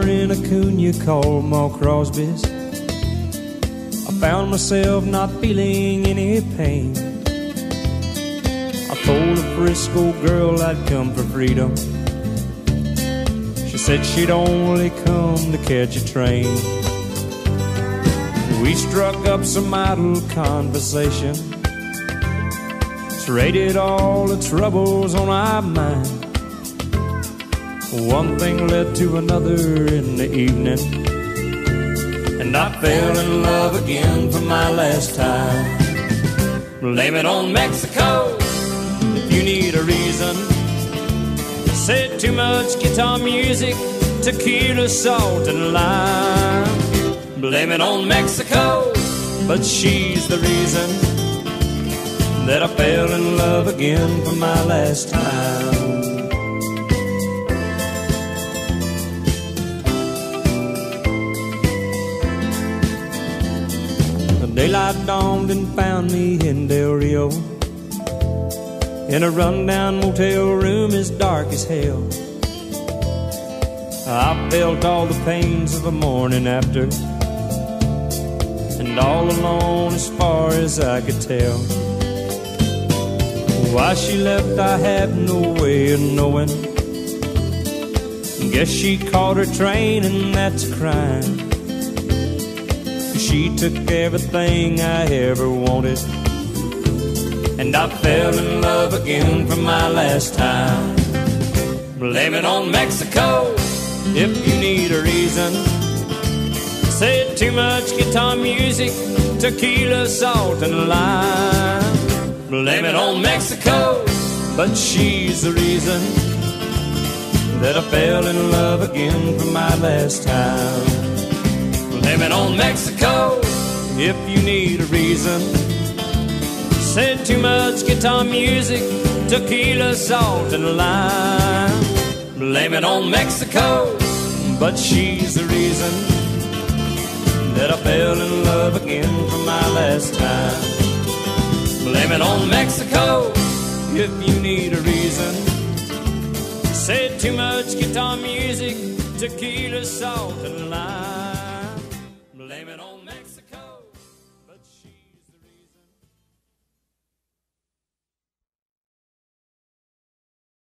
coon you call Ma Crosby's. I found myself not feeling any pain. I told a Frisco girl I'd come for freedom. She said she'd only come to catch a train. We struck up some idle conversation. Traded all the troubles on our mind. One thing led to another in the evening. And I fell in love again for my last time. Blame it on Mexico if you need a reason. Said too much guitar music, tequila, salt, and lime. Blame it on Mexico, but she's the reason that I fell in love again for my last time. Daylight dawned and found me in Del Rio. In a rundown motel room as dark as hell. I felt all the pains of the morning after. And all alone as far as I could tell. Why she left, I have no way of knowing. Guess she caught her train, and that's a crime. She took everything I ever wanted. And I fell in love again for my last time. Blame it on Mexico if you need a reason. Said too much guitar music, tequila, salt, and lime. Blame it on Mexico, but she's the reason that I fell in love again for my last time. Blame it on Mexico if you need a reason. Said too much guitar music, tequila, salt, and lime. Blame it on Mexico, but she's the reason that I fell in love again for my last time. Blame it on Mexico if you need a reason. Said too much guitar music, tequila, salt, and lime.